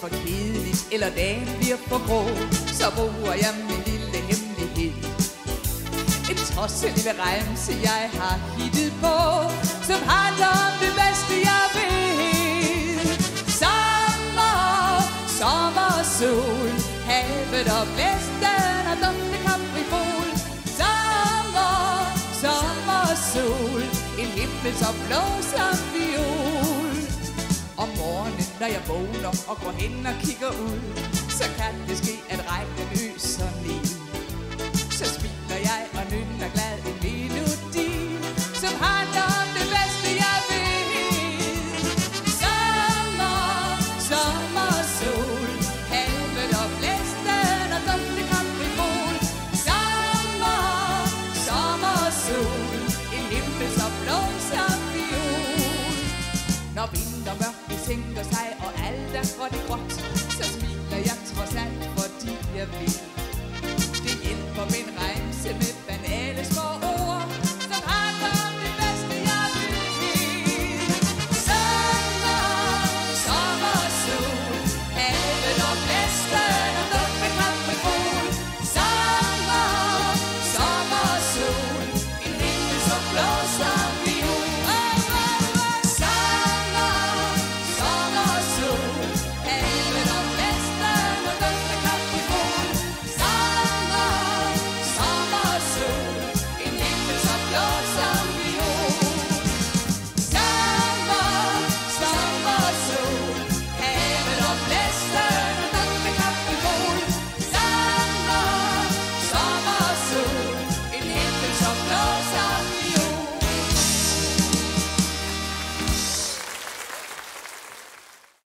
for kedeligt, eller dagen bliver for grå, så bruger jeg min lille hemmelighed. En tosset lille remse, jeg har hittet på, som handler om det bedste, jeg ved. Sommer, sommer og sol havet og blæsten og dufte kaprifol. Sommer, sommer og sol en himmel så blå som viol. Om morgenen, når jeg vågner og går hen og kigger ud, så kan det ske, at regnen øser Når vinterbørn de sænker sig og alt er for det gråt.